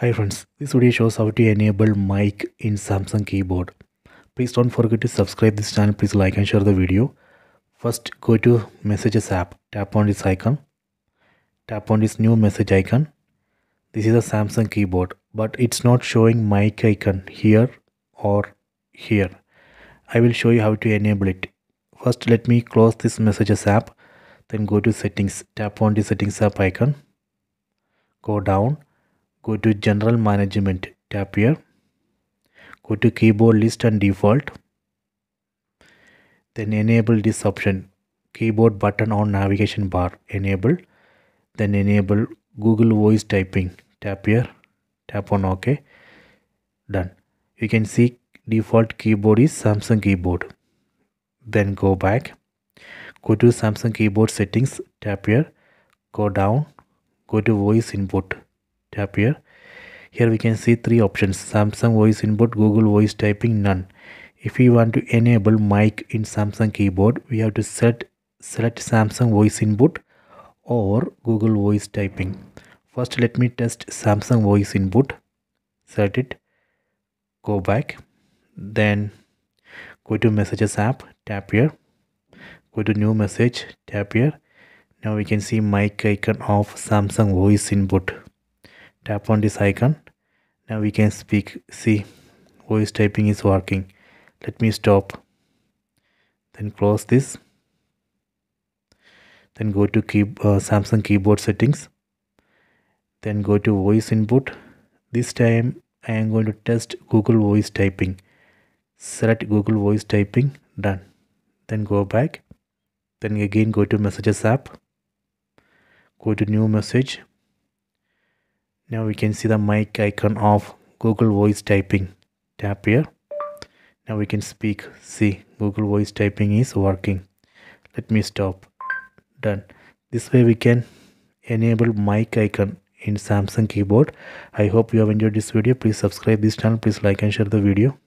Hi friends, this video shows how to enable mic in Samsung keyboard. Please don't forget to subscribe this channel. Please like and share the video. First go to messages app. Tap on this icon. Tap on this new message icon. This is a Samsung keyboard but it's not showing mic icon here or here. I will show you how to enable it. First let me close this messages app. Then go to settings. Tap on the settings app icon. Go down go to general management tap here. Go to keyboard list and default. Then enable this option. Keyboard button on navigation bar enable then enable google voice typing tap here. Tap on ok. Done. You can see default keyboard is samsung keyboard. Then go back. Go to samsung keyboard settings tap here. Go down. Go to voice input tap here here we can see three options. Samsung voice input google voice typing none. If we want to enable mic in samsung keyboard we have to set select samsung voice input or google voice typing. First let me test samsung voice input. Set it. Go back. Then go to messages app. Tap here. Go to new message. Tap here. Now we can see mic icon of samsung voice input. Tap on this icon now we can speak. See voice typing is working. Let me stop. Then close this. Then go to key, uh, samsung keyboard settings. Then go to voice input. This time i am going to test google voice typing. Select google voice typing. Done. Then go back. Then again go to messages app. Go to new message now we can see the mic icon of google voice typing tap here. Now we can speak. See google voice typing is working. Let me stop. Done. This way we can enable mic icon in samsung keyboard. I hope you have enjoyed this video. Please subscribe this channel. Please like and share the video